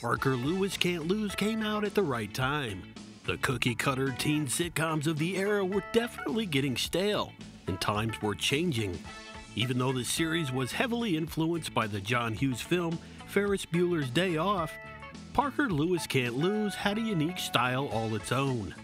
Parker Lewis Can't Lose came out at the right time. The cookie cutter teen sitcoms of the era were definitely getting stale, and times were changing. Even though the series was heavily influenced by the John Hughes film Ferris Bueller's Day Off, Parker Lewis Can't Lose had a unique style all its own.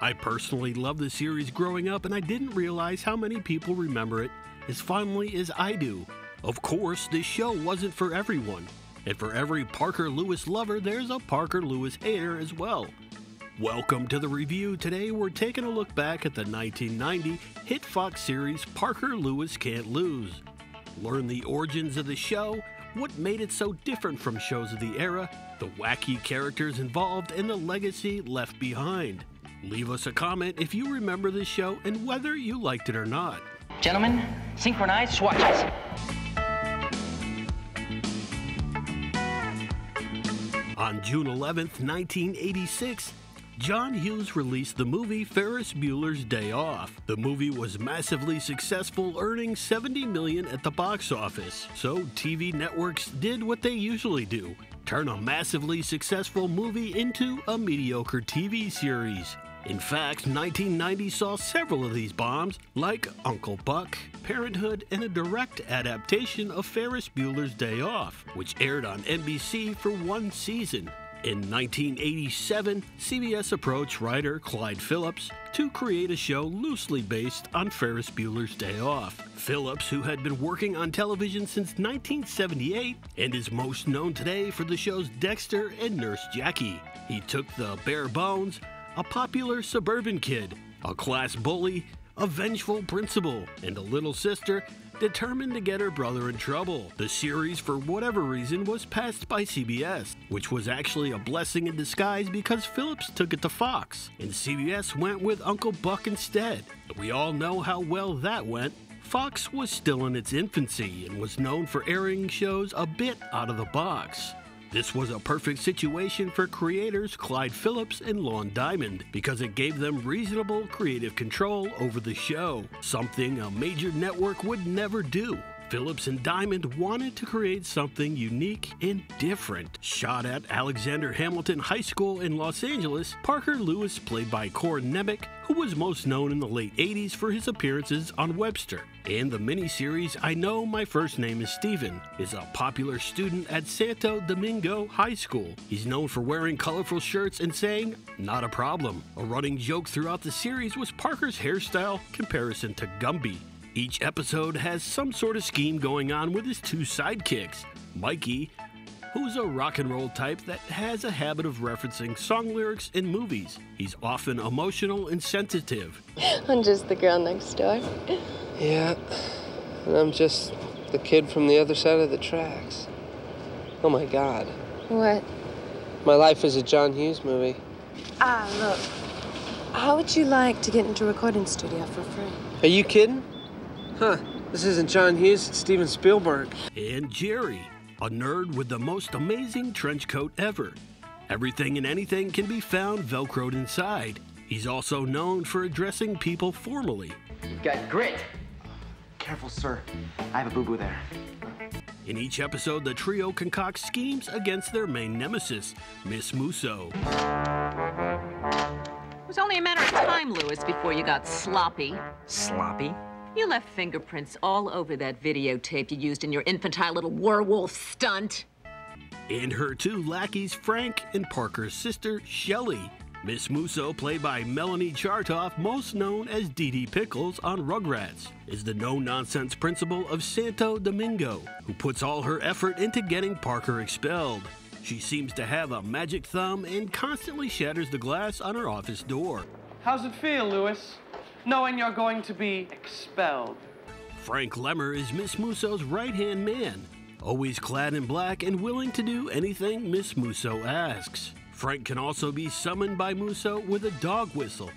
I personally loved the series growing up, and I didn't realize how many people remember it as fondly as I do. Of course, this show wasn't for everyone, and for every Parker Lewis lover, there's a Parker Lewis hater as well. Welcome to the review. Today we're taking a look back at the 1990 hit Fox series Parker Lewis Can't Lose. Learn the origins of the show, what made it so different from shows of the era, the wacky characters involved, and the legacy left behind. Leave us a comment if you remember this show and whether you liked it or not. Gentlemen, synchronize swatches. June 11, 1986, John Hughes released the movie Ferris Bueller's Day Off. The movie was massively successful, earning 70 million at the box office. So TV networks did what they usually do: turn a massively successful movie into a mediocre TV series. In fact, 1990 saw several of these bombs, like Uncle Buck, Parenthood, and a direct adaptation of Ferris Bueller's Day Off, which aired on NBC for one season. In 1987, CBS approached writer Clyde Phillips to create a show loosely based on Ferris Bueller's Day Off. Phillips, who had been working on television since 1978 and is most known today for the shows Dexter and Nurse Jackie, he took the bare bones, a popular suburban kid, a class bully, a vengeful principal, and a little sister determined to get her brother in trouble. The series, for whatever reason, was passed by CBS, which was actually a blessing in disguise because Phillips took it to Fox, and CBS went with Uncle Buck instead. We all know how well that went. Fox was still in its infancy and was known for airing shows a bit out of the box. This was a perfect situation for creators Clyde Phillips and Lon Diamond because it gave them reasonable creative control over the show, something a major network would never do. Phillips and Diamond wanted to create something unique and different. Shot at Alexander Hamilton High School in Los Angeles, Parker Lewis, played by Corin Nemec, who was most known in the late 80s for his appearances on Webster. And the miniseries I Know My First Name is Steven is a popular student at Santo Domingo High School. He's known for wearing colorful shirts and saying, not a problem. A running joke throughout the series was Parker's hairstyle comparison to Gumby. Each episode has some sort of scheme going on with his two sidekicks Mikey, who's a rock and roll type that has a habit of referencing song lyrics in movies. He's often emotional and sensitive. I'm just the girl next door. Yeah, and I'm just the kid from the other side of the tracks. Oh my god. What? My life is a John Hughes movie. Ah, look. How would you like to get into a recording studio for free? Are you kidding? Huh, this isn't John Hughes, it's Steven Spielberg. And Jerry, a nerd with the most amazing trench coat ever. Everything and anything can be found velcroed inside. He's also known for addressing people formally. You've got grit. Careful, sir. I have a boo boo there. In each episode, the trio concocts schemes against their main nemesis, Miss Musso. It was only a matter of time, Lewis, before you got sloppy. Sloppy? You left fingerprints all over that videotape you used in your infantile little werewolf stunt. And her two lackeys, Frank and Parker's sister, Shelley. Miss Musso, played by Melanie Chartoff, most known as Didi Pickles on Rugrats, is the no nonsense principal of Santo Domingo, who puts all her effort into getting Parker expelled. She seems to have a magic thumb and constantly shatters the glass on her office door. How's it feel, Lewis? Knowing you're going to be expelled. Frank Lemmer is Miss Musso's right hand man, always clad in black and willing to do anything Miss Musso asks. Frank can also be summoned by Musso with a dog whistle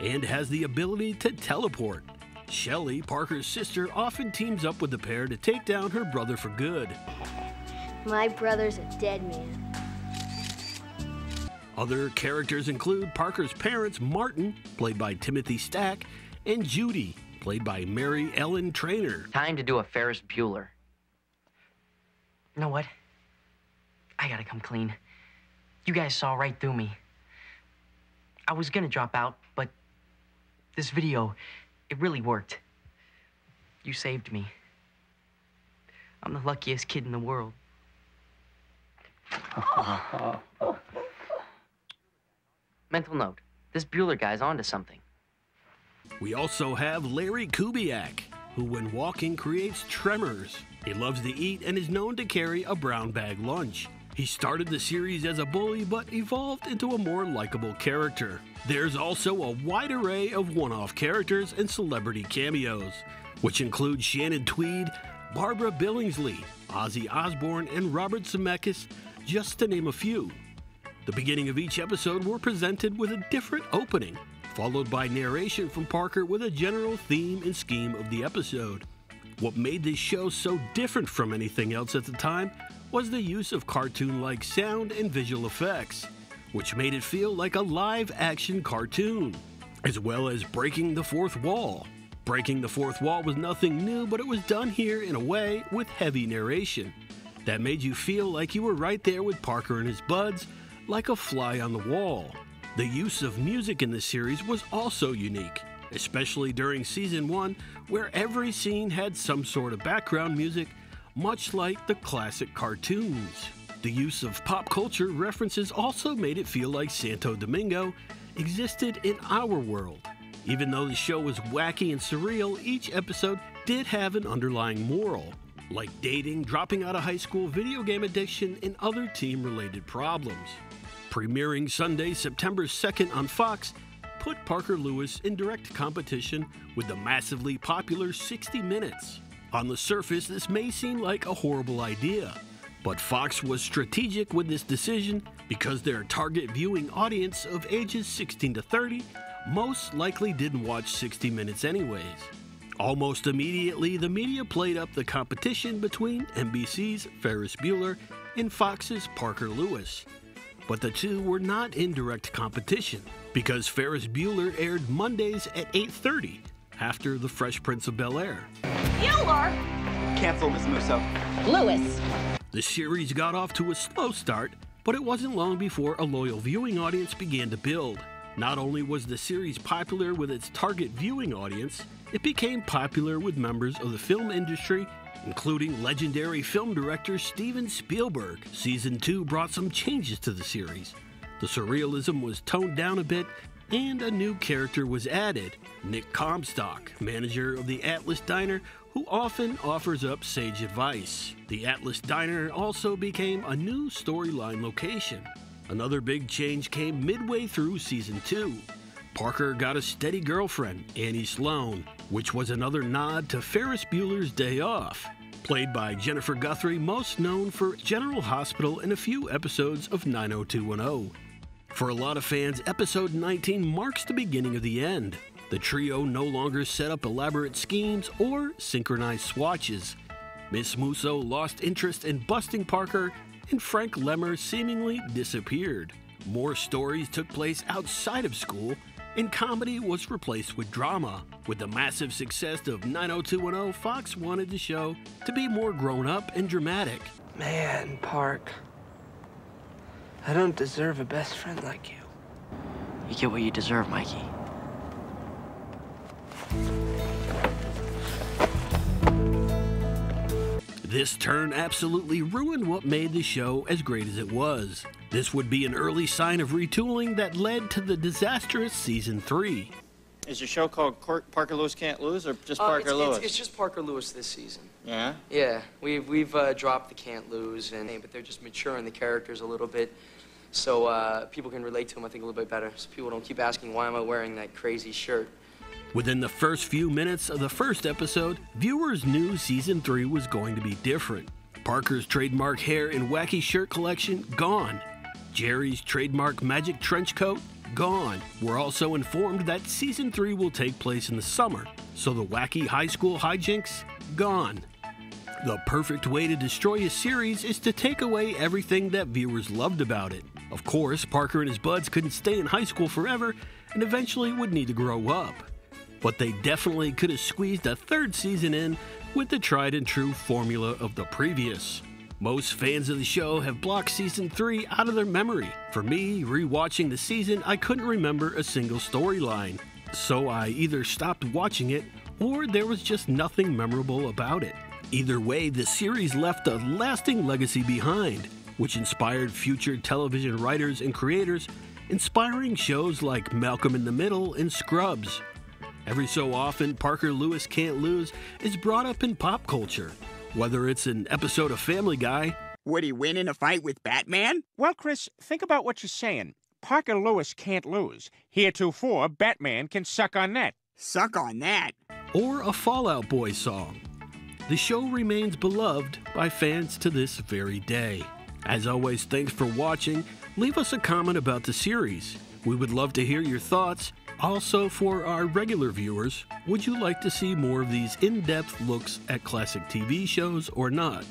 and has the ability to teleport. Shelley, Parker's sister, often teams up with the pair to take down her brother for good. My brother's a dead man. Other characters include Parker's parents, Martin, played by Timothy Stack, and Judy, played by Mary Ellen Trainer. Time to do a Ferris Bueller. You know what? I gotta come clean. You guys saw right through me. I was gonna drop out, but this video, it really worked. You saved me. I'm the luckiest kid in the world. Mental note this Bueller guy's onto something. We also have Larry Kubiak, who when walking creates tremors. He loves to eat and is known to carry a brown bag lunch. He started the series as a bully but evolved into a more likable character. There's also a wide array of one off characters and celebrity cameos, which include Shannon Tweed, Barbara Billingsley, Ozzy Osbourne, and Robert Zemeckis, just to name a few. The beginning of each episode were presented with a different opening, followed by narration from Parker with a general theme and scheme of the episode. What made this show so different from anything else at the time was the use of cartoon like sound and visual effects, which made it feel like a live action cartoon, as well as breaking the fourth wall. Breaking the fourth wall was nothing new, but it was done here in a way with heavy narration that made you feel like you were right there with Parker and his buds, like a fly on the wall. The use of music in the series was also unique, especially during season one, where every scene had some sort of background music, much like the classic cartoons. The use of pop culture references also made it feel like Santo Domingo existed in our world. Even though the show was wacky and surreal, each episode did have an underlying moral, like dating, dropping out of high school, video game addiction, and other team related problems. Premiering Sunday, September 2nd on Fox, put Parker Lewis in direct competition with the massively popular 60 Minutes. On the surface, this may seem like a horrible idea, but Fox was strategic with this decision because their target viewing audience of ages 16 to 30 most likely didn't watch 60 Minutes anyways. Almost immediately, the media played up the competition between NBC's Ferris Bueller and Fox's Parker Lewis. But the two were not in direct competition because Ferris Bueller aired Mondays at 8:30 after The Fresh Prince of Bel-Air. Bueller! Cancel, Miss Musso. Lewis! The series got off to a slow start, but it wasn't long before a loyal viewing audience began to build. Not only was the series popular with its target viewing audience, it became popular with members of the film industry, including legendary film director Steven Spielberg. Season 2 brought some changes to the series. The surrealism was toned down a bit, and a new character was added Nick Comstock, manager of the Atlas Diner, who often offers up sage advice. The Atlas Diner also became a new storyline location. Another big change came midway through season 2. Parker got a steady girlfriend, Annie Sloan, which was another nod to Ferris Bueller's Day Off. Played by Jennifer Guthrie, most known for General Hospital and a few episodes of 90210. For a lot of fans, episode 19 marks the beginning of the end. The trio no longer set up elaborate schemes or synchronized swatches. Miss Musso lost interest in busting Parker, and Frank Lemmer seemingly disappeared. More stories took place outside of school, and comedy was replaced with drama. With the massive success of 90210, Fox wanted the show to be more grown up and dramatic. Man, Park. I don't deserve a best friend like you. You get what you deserve, Mikey. This turn absolutely ruined what made the show as great as it was. This would be an early sign of retooling that led to the disastrous season 3. Is your show called Parker Lewis Can't Lose or just Uh, Parker it's, Lewis? It's, it's just Parker Lewis this season. Yeah? Yeah, we've we've uh, dropped the can't lose, and but they're just maturing the characters a little bit, so uh, people can relate to them I think a little bit better. So people don't keep asking why am I wearing that crazy shirt. Within the first few minutes of the first episode, viewers knew season 3 was going to be different. Parker's trademark hair and wacky shirt collection gone. Jerry's trademark magic trench coat gone. We're also informed that season 3 will take place in the summer, so the wacky high school hijinks gone. The perfect way to destroy a series is to take away everything that viewers loved about it. Of course, Parker and his buds couldn't stay in high school forever and eventually would need to grow up. But they definitely could have squeezed a third season in with the tried and true formula of the previous. Most fans of the show have blocked season 3 out of their memory. For me, rewatching the season, I couldn't remember a single storyline. So I either stopped watching it or there was just nothing memorable about it. Either way, the series left a lasting legacy behind, which inspired future television writers and creators, inspiring shows like Malcolm in the Middle and Scrubs. Every so often, Parker Lewis Can't Lose is brought up in pop culture, whether it's an episode of Family Guy. Would he win in a fight with Batman? Well, Chris, think about what you're saying. Parker Lewis can't lose. Heretofore, Batman can suck on that. Suck on that. Or a Fall Out Boy song. The show remains beloved by fans to this very day. As always, thanks for watching. Leave us a comment about the series. We would love to hear your thoughts. Also, for our regular viewers, would you like to see more of these in depth looks at classic TV shows or not?